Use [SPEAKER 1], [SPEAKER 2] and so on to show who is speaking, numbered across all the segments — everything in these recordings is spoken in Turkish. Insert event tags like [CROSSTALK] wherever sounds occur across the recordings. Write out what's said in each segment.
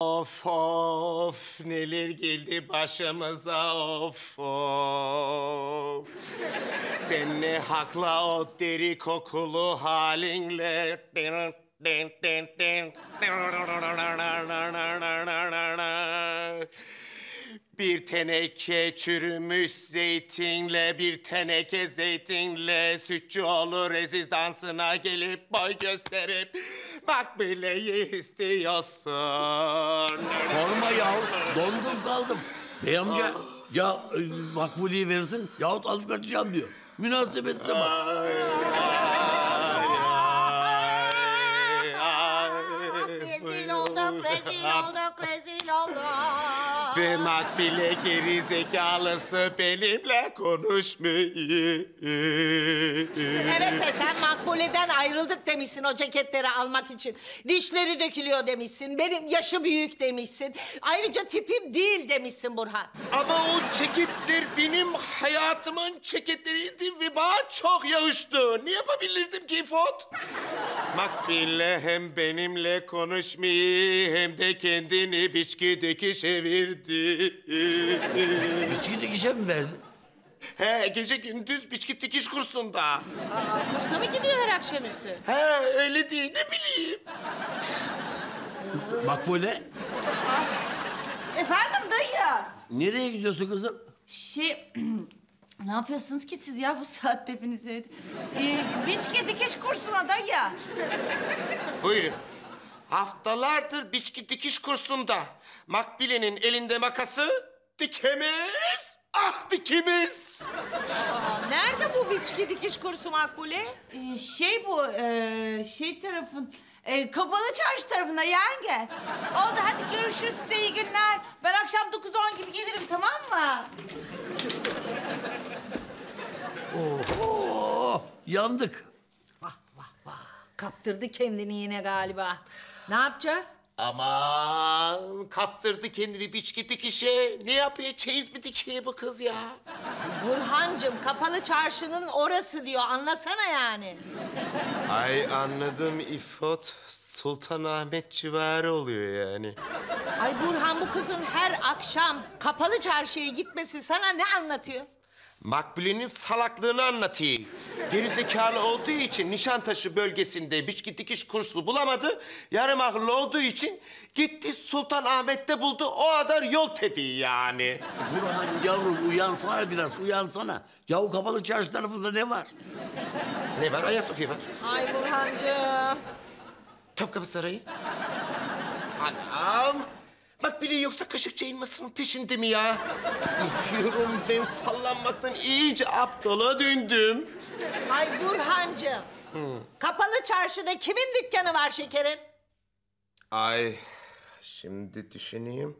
[SPEAKER 1] Of of neler geldi başımıza of of. Sen ne hakla o deri kokulu halinle. Bir teneke çürümüş zeytinle, bir teneke zeytinle sütçü olur rezidansına gelip boy gösterip bak bileyi istiyorsun.
[SPEAKER 2] Sorma ya. Dondum kaldım. Bey amca ya e, makbuleyi verirsin yahut alıp kaçacağım diyor. Münasebetse bak.
[SPEAKER 1] Ay, Ve makbile geri zekalısı benimle konuşmuyor.
[SPEAKER 3] Evet de sen Makbule'den ayrıldık demişsin o ceketleri almak için. Dişleri dökülüyor demişsin. Benim yaşı büyük demişsin. Ayrıca tipim değil demişsin Burhan.
[SPEAKER 1] Ama o ceketler benim hayatımın ceketleriydi ve bana çok yakıştı. Ne yapabilirdim ki Fot? Makbile hem benimle konuşmayı hem de kendini biçki dikişe verdi.
[SPEAKER 2] İçki dikişe mi verdin?
[SPEAKER 1] He gece gündüz biçki dikiş kursunda.
[SPEAKER 3] Aa, kursa mı gidiyor her akşamüstü?
[SPEAKER 1] He öyle değil ne bileyim.
[SPEAKER 2] Makbule
[SPEAKER 4] Efendim dayı.
[SPEAKER 2] nereye gidiyorsun kızım?
[SPEAKER 4] Şey, [CLEARS THROAT] ne yapıyorsunuz ki siz ya bu saatte hepiniz evde? Ee, biçki dikiş kursuna dayı.
[SPEAKER 1] Buyurun. Haftalardır biçki dikiş kursunda. Makbile'nin elinde makası dikemez. Ah dikimiz.
[SPEAKER 3] Aa, nerede bu biçki dikiş kursu Makbule?
[SPEAKER 4] Ee, şey bu, e, şey tarafın, e, kapalı çarşı tarafına yenge. Oldu hadi görüşürüz size iyi günler. Ben akşam 9-10 gibi gelirim tamam mı?
[SPEAKER 2] Oo, yandık.
[SPEAKER 3] Kaptırdı kendini yine galiba. Ne yapacağız?
[SPEAKER 1] Aman kaptırdı kendini biçki dikişe. Ne yapıyor çeyiz mi dikiyor bu kız ya?
[SPEAKER 3] Burhancığım kapalı çarşının orası diyor. Anlasana yani.
[SPEAKER 1] Ay anladım İfot. Sultanahmet civarı oluyor yani.
[SPEAKER 3] Ay Burhan bu kızın her akşam kapalı çarşıya gitmesi sana ne anlatıyor?
[SPEAKER 1] Makbule'nin salaklığını anlatıyor. Gerizekalı olduğu için Nişantaşı bölgesinde biçki dikiş kursu bulamadı. Yarım akıllı olduğu için gitti Sultanahmet'te buldu. O kadar yol tepiği yani.
[SPEAKER 2] Burhan yavrum uyansana biraz uyansana. Yahu kapalı çarşı tarafında ne var?
[SPEAKER 1] Ne var? Ayasofya var.
[SPEAKER 3] Ay Burhancığım.
[SPEAKER 1] Topkapı Sarayı. Anam. Makbule yoksa Kaşıkçı elmasının peşinde mi ya? Ne diyorum ben sallanmaktan iyice aptala döndüm.
[SPEAKER 3] Ay Burhancığım. Kapalı çarşıda kimin dükkanı var şekerim?
[SPEAKER 1] Ay şimdi düşüneyim.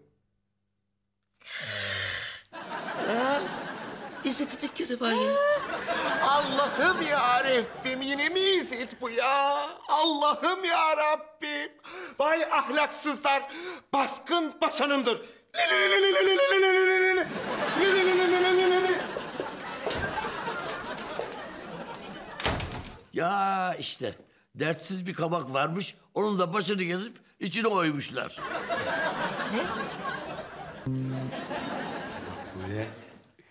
[SPEAKER 1] Aa, İzzet'in dükkanı var ya. Allah'ım ya Rabbim yine mi İzzet bu ya? Allah'ım ya Rabbim. Vay ahlaksızlar. Baskın basanındır.
[SPEAKER 2] Ya işte dertsiz bir kabak varmış. Onun da başını gezip içine oymuşlar.
[SPEAKER 5] Böyle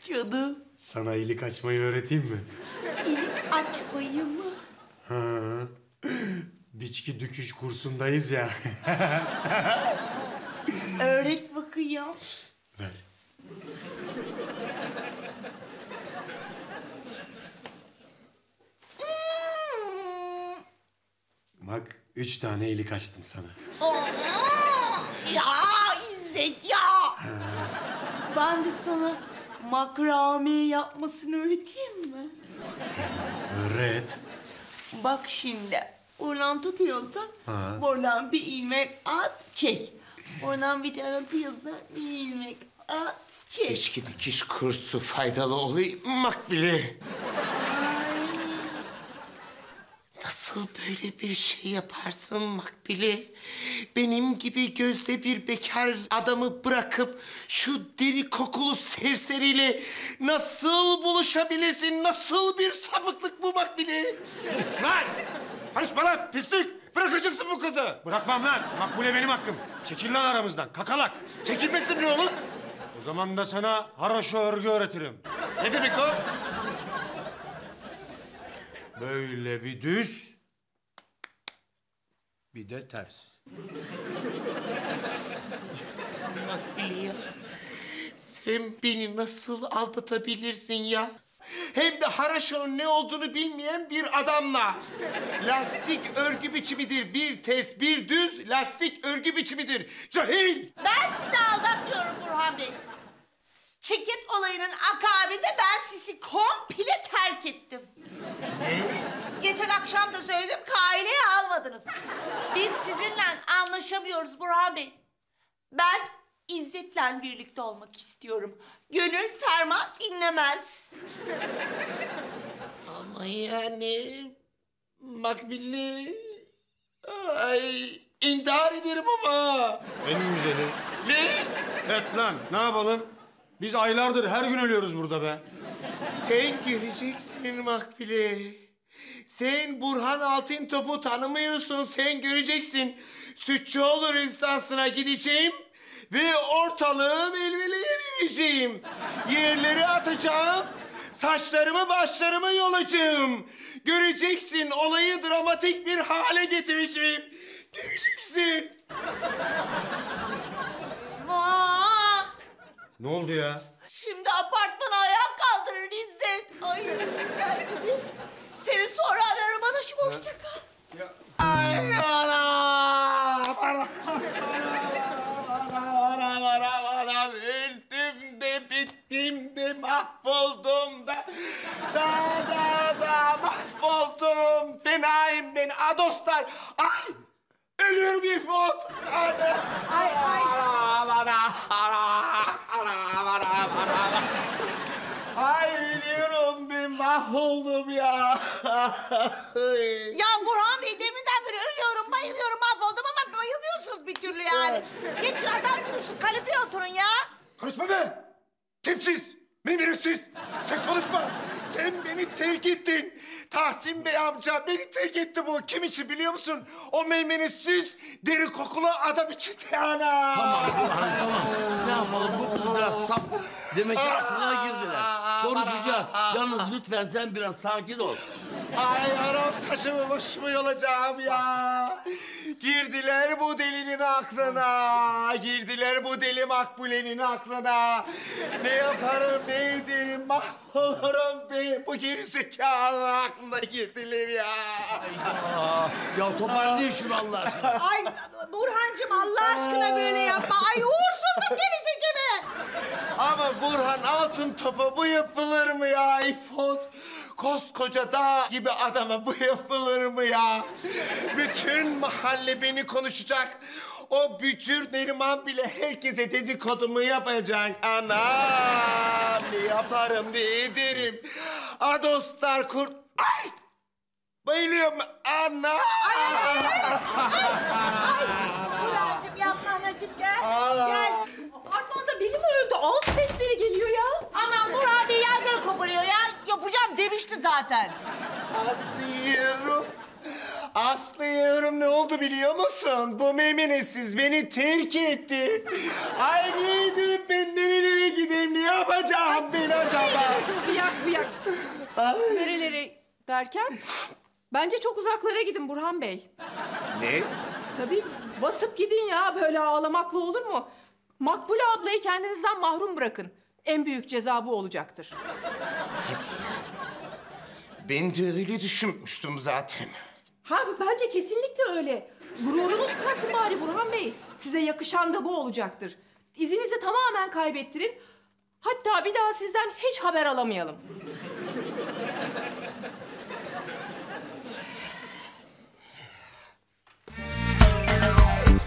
[SPEAKER 4] Canım,
[SPEAKER 5] sana iyilik açmayı öğreteyim mi?
[SPEAKER 4] ilik açmayı mı?
[SPEAKER 5] Ha. Biçki düküş kursundayız ya. [LAUGHS]
[SPEAKER 4] Öğret bakayım.
[SPEAKER 5] Ver. Bak üç tane iyilik açtım sana.
[SPEAKER 4] Ya İzzet ya. Ben de sana makrame yapmasını öğreteyim mi?
[SPEAKER 5] Öğret.
[SPEAKER 4] Bak şimdi. Oradan tutuyorsan oradan bir ilmek at çek. Oradan bir tane atıyorsan bir ilmek at çek.
[SPEAKER 1] İçki dikiş kursu faydalı oluyor Makbule. Nasıl böyle bir şey yaparsın Makbule? Benim gibi gözde bir bekar adamı bırakıp şu deri kokulu serseriyle nasıl buluşabilirsin? Nasıl bir sapıklık bu Makbule? Sus lan! Karışma lan pislik! Bırakacaksın bu kızı.
[SPEAKER 5] Bırakmam lan. Makbule benim hakkım. Çekil lan aramızdan. Kakalak.
[SPEAKER 1] Çekilmesin ne olur?
[SPEAKER 5] O zaman da sana haraşo örgü öğretirim.
[SPEAKER 1] Ne demek o?
[SPEAKER 5] Böyle bir düz. Bir de ters. [LAUGHS]
[SPEAKER 1] Ya. Sen beni nasıl aldatabilirsin ya? Hem de haraşonun ne olduğunu bilmeyen bir adamla. Lastik örgü biçimidir. Bir ters, bir düz lastik örgü biçimidir. Cahil!
[SPEAKER 4] Ben sizi aldatmıyorum Burhan Bey. Çeket olayının akabinde ben sizi komple terk ettim. Geçen akşam da söyledim kaileye almadınız. Biz sizinle anlaşamıyoruz Burhan Bey. Ben İzzet'le birlikte olmak istiyorum. Gönül ferman dinlemez.
[SPEAKER 1] Ama yani... Makbule... Ay, intihar ederim ama.
[SPEAKER 5] En güzeli.
[SPEAKER 1] Ne?
[SPEAKER 5] Et lan ne yapalım? Biz aylardır her gün ölüyoruz burada be.
[SPEAKER 1] Sen göreceksin Makbule. Sen Burhan Altıntop'u tanımıyorsun. Sen göreceksin. Sütçüoğlu rezidansına gideceğim ve ortalığı velveleye vereceğim. Yerleri atacağım. Saçlarımı başlarımı yolacağım. Göreceksin olayı dramatik bir hale getireceğim. Göreceksin.
[SPEAKER 5] Ne oldu ya?
[SPEAKER 4] şimdi apartmana ayağa kaldırır İzzet. Ay. Seni sonra ararım anacığım hoşça kal.
[SPEAKER 1] Ay anam! Anam! Anam, anam, anam! Öldüm de bittim de mahvoldum da da da da mahvoldum. Fenayım ben adoslar. Ay! Ölüyorum İfot. Anam!
[SPEAKER 4] Ay ay.
[SPEAKER 1] Anam, anam, anam, anam, anam. Ay ölüyorum ben mahvoldum ya.
[SPEAKER 4] Ya Burhan Bey deminden beri ölüyorum, bayılıyorum, mahvoldum ama bayılmıyorsunuz bir türlü yani. Geçin adam gibi şu kanepeye oturun ya.
[SPEAKER 1] Konuşma be! Tipsiz, mimirissiz. Sen konuşma. Sen beni terk ettin. Tahsin Bey amca beni terk etti bu. Kim için biliyor musun? O meymenetsiz, deri kokulu adam için ana.
[SPEAKER 2] Tamam Burhan tamam. Ne yapalım bu kız biraz saf. Demek ki aklına girdiler. Konuşacağız. Yalnız lütfen sen biraz sakin ol.
[SPEAKER 1] Ay haram saçımı başımı yolacağım ya. Girdiler bu delinin aklına. Girdiler bu deli makbulenin aklına. Ne yaparım ne ederim mahvolurum ben. Bu gerizekalı aklına girdiler ya.
[SPEAKER 2] Aa, ya toparlayın şunu Allah aşkına.
[SPEAKER 3] Ay Burhancığım Allah aşkına böyle yapma. Ay uğursuzluk gibi.
[SPEAKER 1] Ama Burhan altın topa bu yapılır mı ya İfot? Koskoca dağ gibi adama bu yapılır mı ya? Bütün mahalle beni konuşacak. O bücür Neriman bile herkese dedikodumu yapacak. Anam ne yaparım ne ederim. Adoslar kurt... Ay! Bayılıyorum. Ana!
[SPEAKER 3] Burhancığım yapma anacığım gel. Gel. Apartmanda biri mi öldü? Ağıt sesleri geliyor ya.
[SPEAKER 4] Aman Burhan Bey yangını koparıyor ya. Yapacağım demişti zaten.
[SPEAKER 1] Aslı yiyorum. Aslı yiyorum ne oldu biliyor musun? Bu meymenetsiz beni terk etti. Ay neydi ben nerelere gideyim ne yapacağım ben acaba?
[SPEAKER 6] Bıyak bıyak. Nerelere derken? Bence çok uzaklara gidin Burhan Bey.
[SPEAKER 1] Ne?
[SPEAKER 6] Tabii basıp gidin ya böyle ağlamakla olur mu? Makbule ablayı kendinizden mahrum bırakın. En büyük ceza bu olacaktır.
[SPEAKER 1] Ben de öyle düşünmüştüm zaten.
[SPEAKER 6] Ha bence kesinlikle öyle. Gururunuz kalsın bari Burhan Bey. Size yakışan da bu olacaktır. İzinizi tamamen kaybettirin. Hatta bir daha sizden hiç haber alamayalım.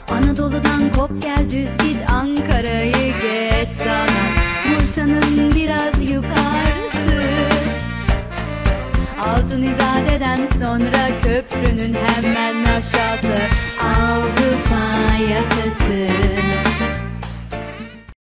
[SPEAKER 7] Anadolu'dan kop gel düz git Ankara'yı geç sana Altın İzade'den sonra köprünün hemen aşağısı. Avrupa yakası